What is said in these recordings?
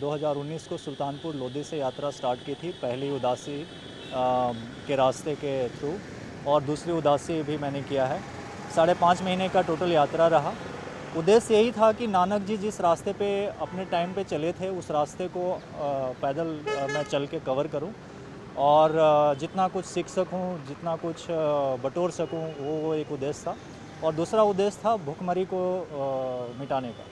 2019 को सुल्तानपुर लोधी से यात्रा स्टार्ट की थी, पहली उदासी के रास्ते के थ्रू और दूसरी उदासी भी मैंने किया है। साढ़े पाँच महीने का टोटल यात्रा रहा। उद्देश्य यही था कि नानक जी जिस रास्ते पे अपने टाइम पे चले थे, उस रास्ते को पैदल मैं चल के कवर करूँ और जितना कुछ सीख सकूँ, जितना कुछ बटोर सकूँ, वो एक उद्देश्य था और दूसरा उद्देश्य था भूखमरी को मिटाने का।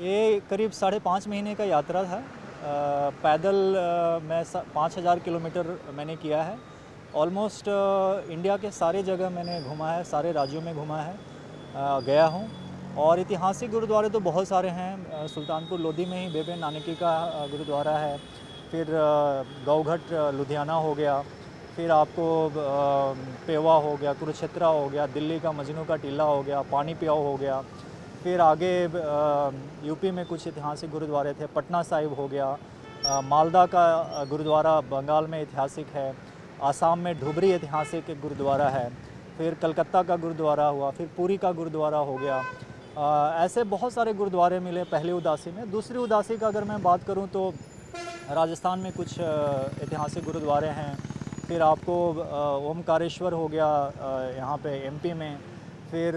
ये करीब साढ़े पाँच महीने का यात्रा था। आ, पैदल आ, मैं पाँच हज़ार किलोमीटर मैंने किया है। ऑलमोस्ट इंडिया के सारे जगह मैंने घूमा है सारे राज्यों में घूमा है। आ, गया हूँ और ऐतिहासिक गुरुद्वारे तो बहुत सारे हैं। सुल्तानपुर लोधी में ही बेबे नानकी का गुरुद्वारा है। फिर गौघट लुधियाना हो गया। फिर आपको पेवा हो गया कुरुक्षेत्रा हो गया दिल्ली का मजनू का टीला हो गया पानी पियाओ हो गया। फिर आगे यूपी में कुछ ऐतिहासिक गुरुद्वारे थे। पटना साहिब हो गया मालदा का गुरुद्वारा बंगाल में ऐतिहासिक है। आसाम में ढुबरी ऐतिहासिक गुरुद्वारा है। फिर कलकत्ता का गुरुद्वारा हुआ फिर पुरी का गुरुद्वारा हो गया। आ, ऐसे बहुत सारे गुरुद्वारे मिले पहली उदासी में। दूसरी उदासी का अगर मैं बात करूँ तो राजस्थान में कुछ ऐतिहासिक गुरुद्वारे हैं। फिर आपको ओमकारेश्वर हो गया यहाँ पे एमपी में। फिर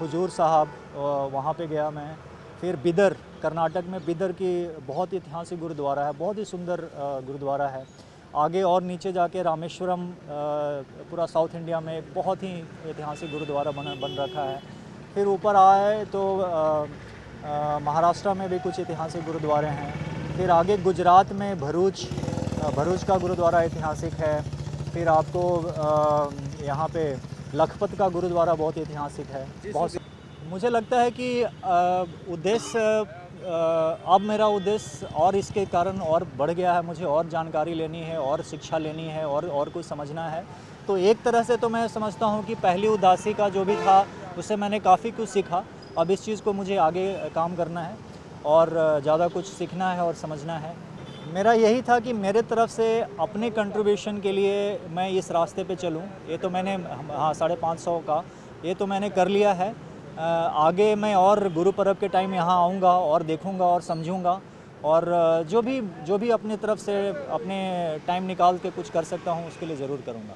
हुजूर साहब वहाँ पे गया मैं। फिर बिदर, कर्नाटक में बिदर की बहुत ऐतिहासिक गुरुद्वारा है, बहुत ही सुंदर गुरुद्वारा है। आगे और नीचे जाके रामेश्वरम पूरा साउथ इंडिया में एक बहुत ही ऐतिहासिक गुरुद्वारा बन बन रखा है। फिर ऊपर आए तो महाराष्ट्र में भी कुछ ऐतिहासिक गुरुद्वारे हैं। फिर आगे गुजरात में भरूच भरूच का गुरुद्वारा ऐतिहासिक है। फिर आपको यहाँ पे लखपत का गुरुद्वारा बहुत ऐतिहासिक है। बहुत मुझे लगता है कि उद्देश्य अब मेरा उद्देश्य और इसके कारण और बढ़ गया है। मुझे और जानकारी लेनी है और शिक्षा लेनी है और और कुछ समझना है। तो एक तरह से तो मैं समझता हूँ कि पहली उदासी का जो भी था उससे मैंने काफ़ी कुछ सीखा। अब इस चीज़ को मुझे आगे काम करना है और ज़्यादा कुछ सीखना है और समझना है। मेरा यही था कि मेरे तरफ़ से अपने कंट्रीब्यूशन के लिए मैं इस रास्ते पे चलूँ। ये तो मैंने हाँ साढ़े पाँच सौ का, ये तो मैंने कर लिया है। आगे मैं और गुरु पर्व के टाइम यहाँ आऊँगा और देखूँगा और समझूँगा और जो भी जो भी अपने तरफ़ से अपने टाइम निकाल के कुछ कर सकता हूँ, उसके लिए ज़रूर करूँगा।